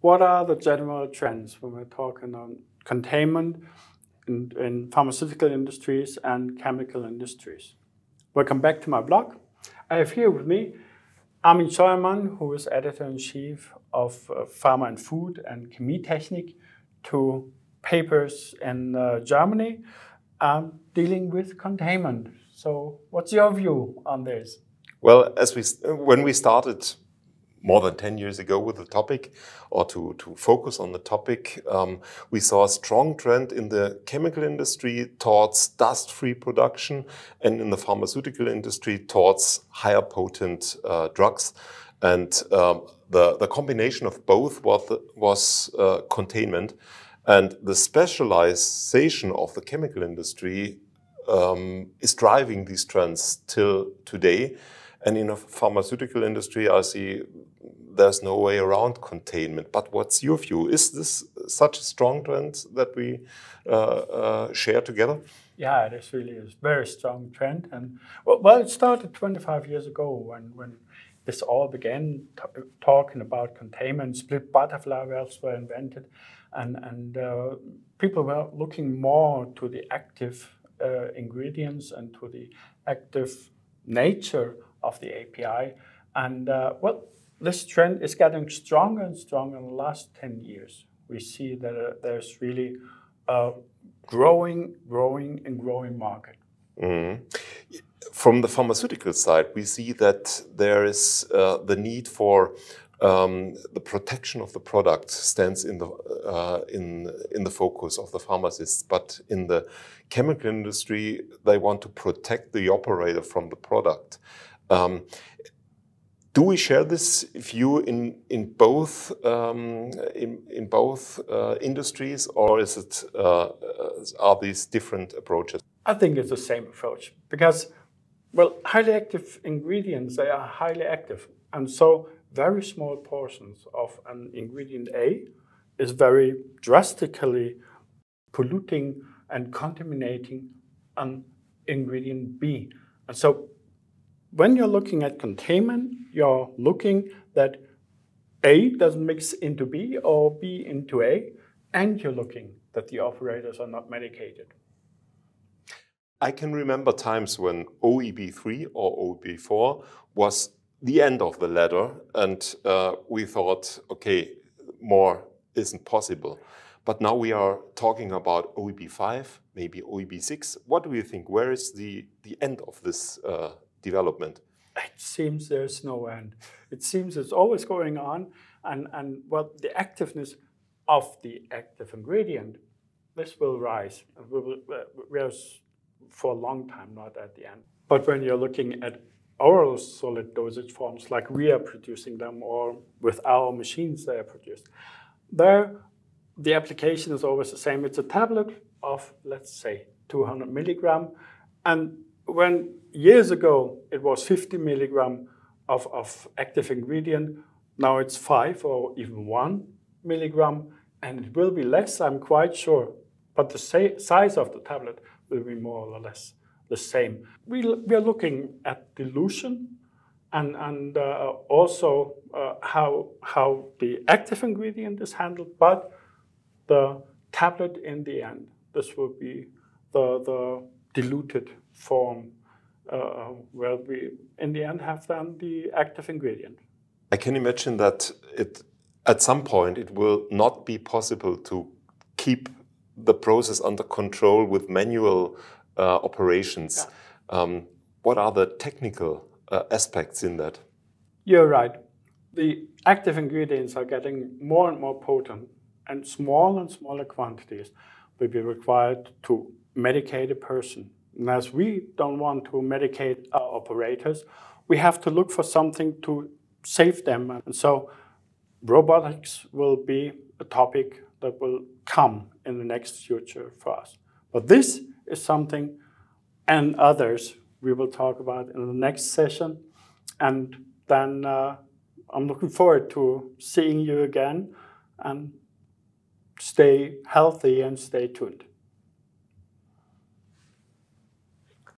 what are the general trends when we're talking on containment in, in pharmaceutical industries and chemical industries? Welcome back to my blog. I have here with me Armin Scheuermann, who is editor-in-chief of uh, Pharma and Food and Chemie Technik, two papers in uh, Germany um, dealing with containment. So, what's your view on this? Well, as we when we started more than 10 years ago with the topic or to, to focus on the topic, um, we saw a strong trend in the chemical industry towards dust-free production and in the pharmaceutical industry towards higher potent uh, drugs. And um, the, the combination of both was, was uh, containment. And the specialization of the chemical industry um, is driving these trends till today. And in the pharmaceutical industry, I see there's no way around containment. But what's your view? Is this such a strong trend that we uh, uh, share together? Yeah, it is really a very strong trend. And well, well, it started 25 years ago when, when this all began talking about containment. Split butterfly valves were invented, and, and uh, people were looking more to the active uh, ingredients and to the active nature of the API. And uh, well, this trend is getting stronger and stronger in the last 10 years. We see that uh, there's really a growing, growing, and growing market. Mm-hmm. From the pharmaceutical side, we see that there is uh, the need for um, the protection of the product stands in the uh, in in the focus of the pharmacists. But in the chemical industry, they want to protect the operator from the product. Um, do we share this view in in both um, in in both uh, industries, or is it uh, are these different approaches? I think it's the same approach because, well, highly active ingredients they are highly active, and so very small portions of an ingredient A is very drastically polluting and contaminating an ingredient B, and so when you're looking at containment, you're looking that A doesn't mix into B or B into A, and you're looking that the operators are not medicated. I can remember times when OEB3 or OEB4 was the end of the ladder, and uh, we thought, okay, more isn't possible. But now we are talking about OEB5, maybe OEB6. What do you think? Where is the, the end of this uh, development? It seems there's no end. It seems it's always going on, and, and well, the activeness of the active ingredient, this will rise. We will, uh, for a long time, not at the end. But when you're looking at oral solid dosage forms, like we are producing them, or with our machines they are produced, there the application is always the same. It's a tablet of, let's say, 200 milligram, and when years ago it was 50 milligram of, of active ingredient, now it's five or even one milligram, and it will be less, I'm quite sure. But the size of the tablet will be more or less the same. We, we are looking at dilution and, and uh, also uh, how, how the active ingredient is handled, but the tablet in the end, this will be the, the diluted form uh, where we, in the end, have then the active ingredient. I can imagine that it, at some point it will not be possible to keep the process under control with manual operations. Yeah. Um, what are the technical uh, aspects in that? You're right. The active ingredients are getting more and more potent, and small and smaller quantities will be required to medicate a person and as we don't want to medicate our operators, we have to look for something to save them. And so robotics will be a topic that will come in the next future for us. But this is something and others we will talk about in the next session. And then uh, I'm looking forward to seeing you again and stay healthy and stay tuned.